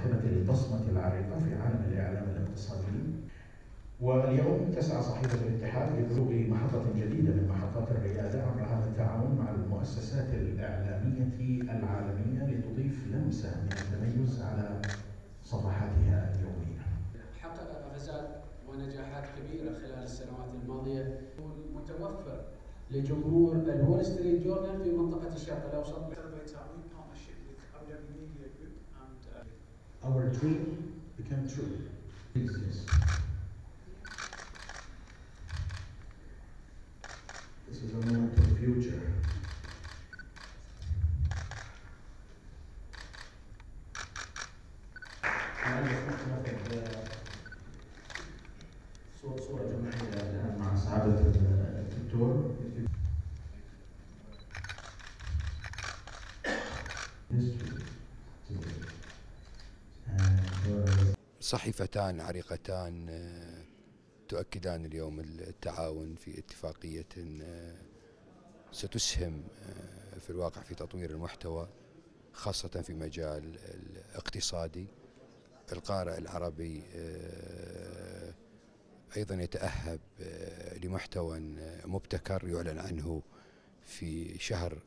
صاحبة البصمة العريقة في عالم الإعلام الاقتصادي. واليوم تسعى صحيفة الاتحاد لبلوغ محطة جديدة من محطات الريادة عبر هذا التعاون مع المؤسسات الإعلامية العالمية لتضيف لمسة من التميز على صفحاتها اليومية. حقق قفزات ونجاحات كبيرة خلال السنوات الماضية. متوفر لجمهور الول ستريت جورنال في منطقة الشرق الأوسط. uh, Our dream became true. Yes. This is a moment of future. الآن يسمح ناخذ صورة صورة جماعية الآن مع سعادة الدكتور. History صحيفتان عريقتان آه، تؤكدان اليوم التعاون في اتفاقية آه، ستسهم آه، في الواقع في تطوير المحتوى خاصة في مجال الاقتصادي. القارئ العربي أيضا يتأهب لمحتوى مبتكر يعلن عنه في شهر